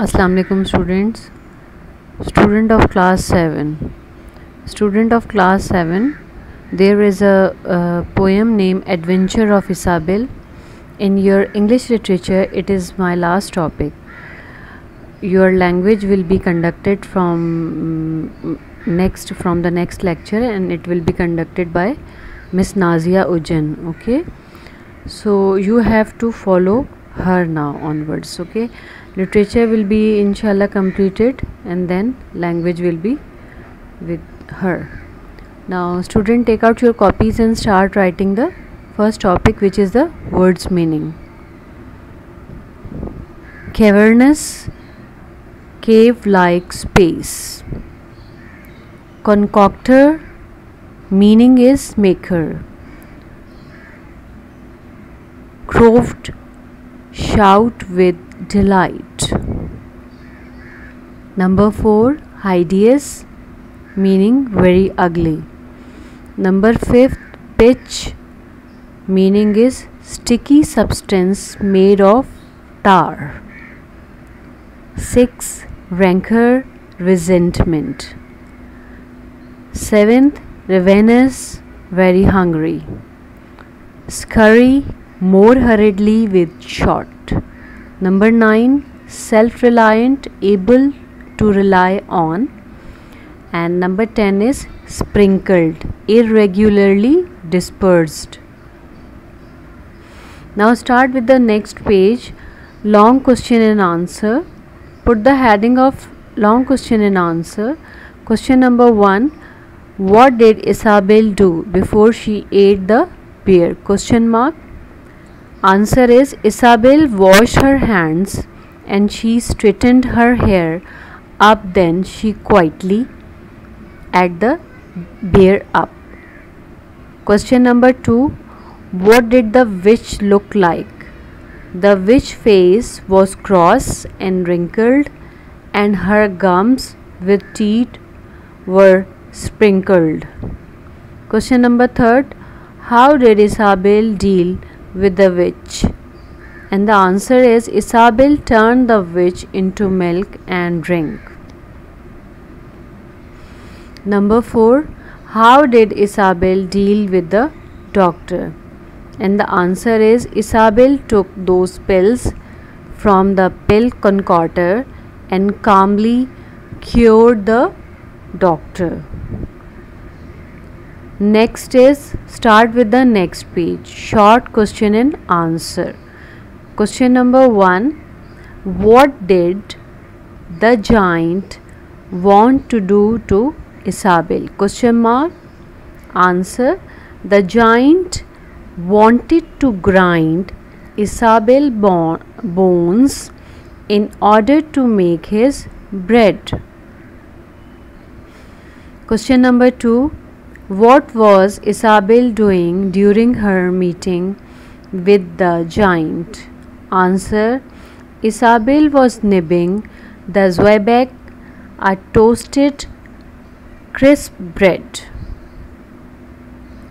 Assalamu alaikum students. Student of class 7 student of class 7 there is a, a poem named adventure of isabel. In your english literature it is my last topic. Your language will be conducted from mm, next from the next lecture and it will be conducted by miss nazia ujan okay? So you have to follow her now onwards okay literature will be inshallah completed and then language will be with her. Now student take out your copies and start writing the first topic which is the words meaning. Cavernous cave like space. Concoctor meaning is maker. Croft shout with delight. Number 4 hideous meaning very ugly. Number 5 pitch meaning is sticky substance made of tar. 6 rancor resentment. 7th ravenous very hungry. Scurry more hurriedly with shot. Number 9 self reliant, able to rely on. And number 10 is sprinkled, irregularly dispersed. Now start with the next page long question and answer. Put the heading of long question and answer. Question number 1 What did Isabel do before she ate the pear? Question mark Answer is Isabel washed her hands and she straightened her hair up then she quietly at the bear up. Question number 2 What did the witch look like? The witch face was cross and wrinkled and her gums with teeth were sprinkled. Question number 3 How did Isabel deal with the witch? And the answer is Isabel turned the witch into milk and drink. Number 4 How did Isabel deal with the doctor? And the answer is Isabel took those pills from the pill concoctor and calmly cured the doctor. Next is start with the next page. Short question and answer. Question number 1 What did the giant want to do to Isabel? Question mark. Answer The giant wanted to grind Isabel bon- bones in order to make his bread. Question number 2 what was Isabel doing during her meeting with the giant? Answer Isabel was nibbling the zwieback, a toasted crisp bread.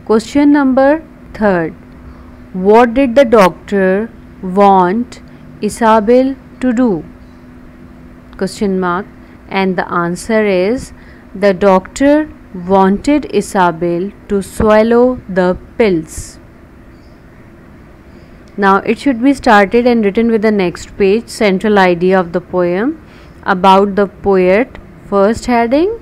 Question number third. What did the doctor want Isabel to do? Question mark. And the answer is the doctor wanted Isabel to swallow the pills. Now it should be started and written with the next page central idea of the poem about the poet first heading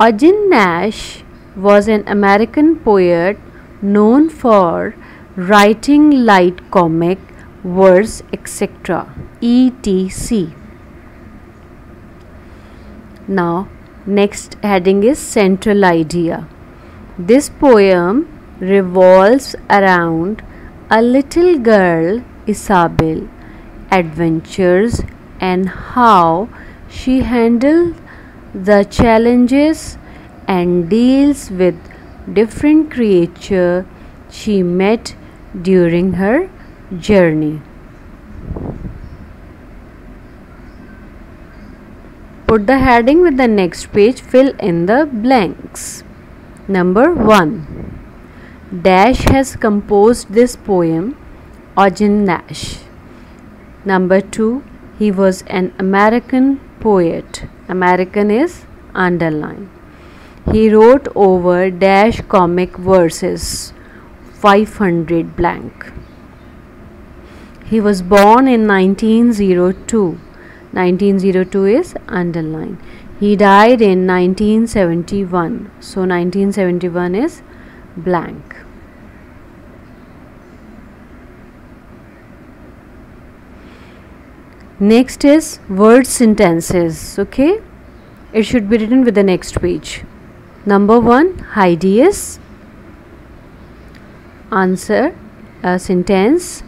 Eugene Nash was an American poet known for writing light comic verse etc etc now Next heading is Central Idea. This poem revolves around a little girl, Isabel, adventures and how she handles the challenges and deals with different creatures she met during her journey. Put the heading with the next page, fill in the blanks. Number 1. Dash has composed this poem, Eugene Nash. Number 2. he was an American poet. American is underline. He wrote over dash comic verses 500 blank. He was born in 1902. 1902 is underline. He died in 1971. So 1971 is blank. Next is word sentences. Okay, it should be written with the next page. Number one, hideous. Answer a sentence.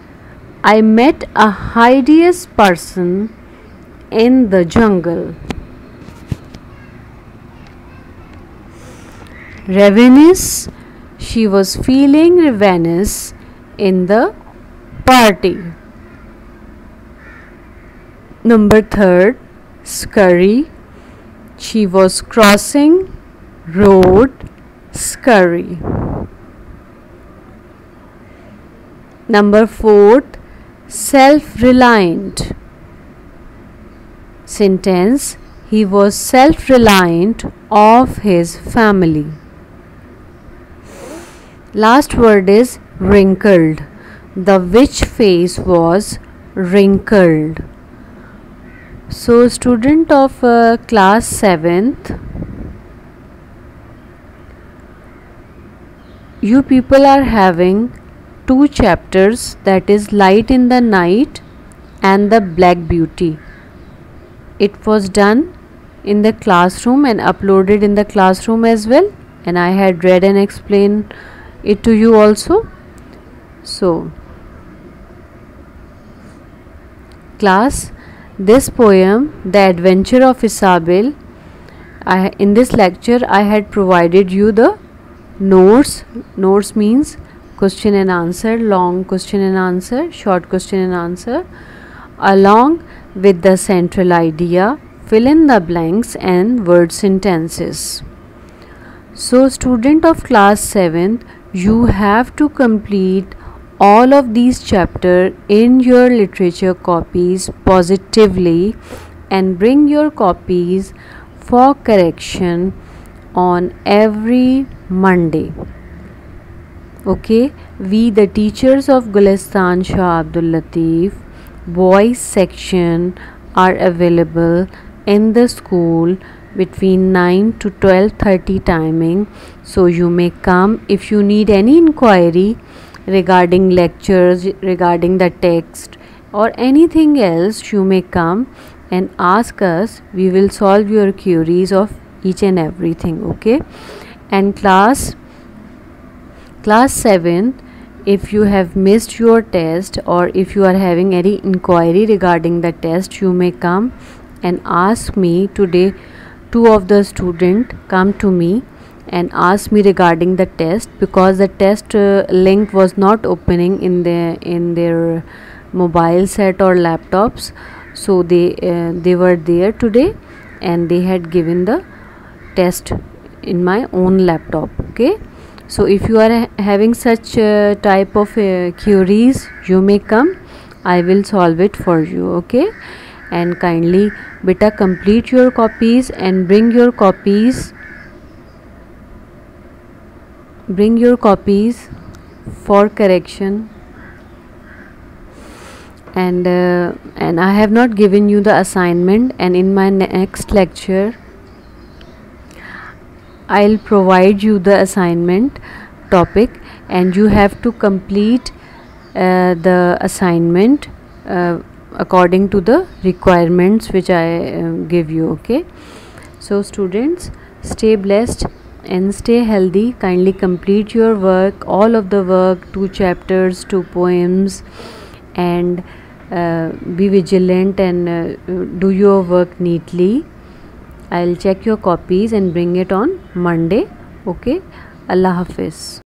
I met a hideous person in the jungle. Ravenous. She was feeling ravenous in the party. Number third, scurry. She was crossing road scurry. Number fourth, self reliant. Sentence He was self reliant of his family. Last word is wrinkled. The witch face was wrinkled. So, student of uh, class 7th, you people are having two chapters that is Light in the Night and the Black Beauty. It was done in the classroom and uploaded in the classroom as well, and I had read and explained it to you also. So, class this poem, The Adventure of Isabel, I, in this lecture I had provided you the notes. Notes means question and answer, long question and answer, short question and answer, along with the central idea, fill in the blanks and word sentences. So, student of class 7th, you have to complete all of these chapter in your literature copies positively and bring your copies for correction on every Monday. Okay, we the teachers of Gulistan Shah Abdul Latif boys section are available in the school between 9 to 12:30 timing so you may come if you need any inquiry regarding lectures, regarding the text, or anything else, you may come and ask us. We will solve your queries of each and everything. Okay, and class class 7th if you have missed your test or if you are having any inquiry regarding the test you may come and ask me today. Two of the student come to me and ask me regarding the test because the test uh, link was not opening in their in their mobile set or laptops. So they uh, they were there today and they had given the test in my own laptop okay so if you are having such uh, type of uh, queries you may come. I will solve it for you okay? And kindly beta complete your copies and bring your copies. Bring your copies for correction. And uh, and I have not given you the assignment and in my next lecture I'll provide you the assignment topic and you have to complete uh, the assignment uh, according to the requirements which I uh, give you okay? So students stay blessed and stay healthy. Kindly complete your work all of the work two chapters two poems and uh, be vigilant and uh, do your work neatly i'll check your copies and bring it on monday. Okay? Allah hafiz